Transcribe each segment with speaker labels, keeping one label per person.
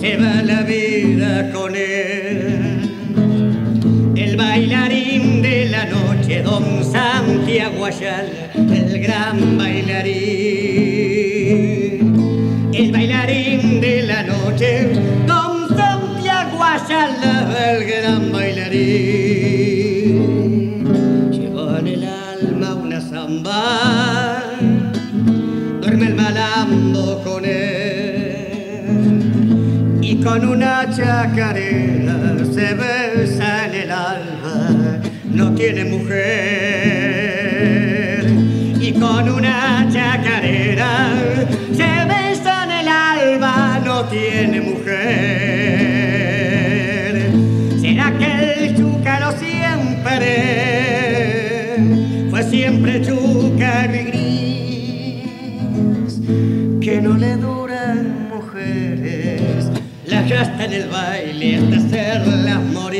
Speaker 1: se va la vida con él. El bailarín de la noche, don Santiago Ayala, el gran bailarín. El bailarín de la noche, don Santiago Ayala, el gran bailarín. Con una chacarera se besa en el alma, no tiene mujer. Y con una chacarera se besa en el alma, no tiene mujer. ¿Será que el chúcaro siempre fue siempre chúcaro y gris? Que no le duran mujeres la gasta en el baile hasta hacerlas morir.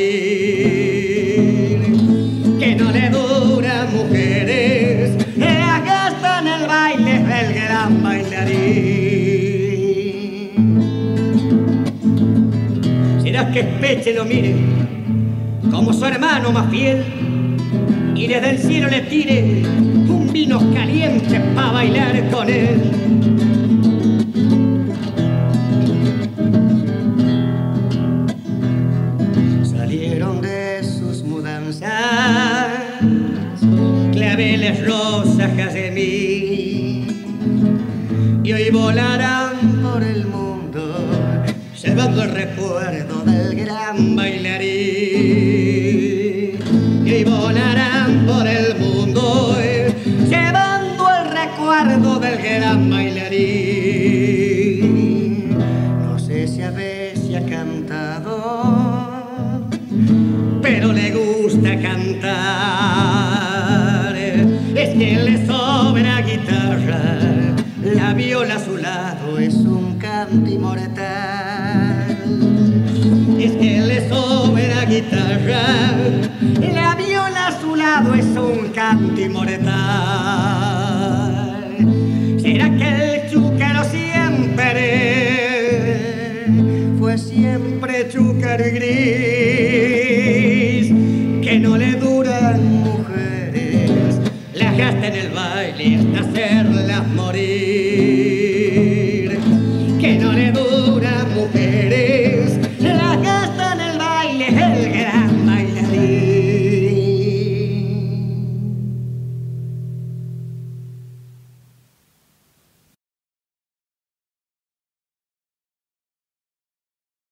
Speaker 1: Que no le dura mujeres, la gasta en el baile del gran bailarín. Será que Peche lo mire como su hermano más fiel y desde el cielo le tire un vino caliente para bailar con él. Claveles rosas jazmín, y hoy volarán por el mundo, llevando el recuerdo del gran bailarín. Y hoy volarán por el mundo, llevando el recuerdo del gran bailarín. No sé si a veces ha cantado pero le gusta cantar. Que le sobra guitarra, la viola a su lado es un canti mortal. Es que le sobra guitarra, la viola a su lado es un canti mortal. ¿Será que el chúcaro siempre fue siempre chúcaro y gris?